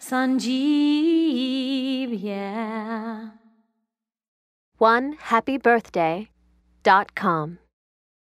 Sanjeev, yeah. One happy birthday dot com.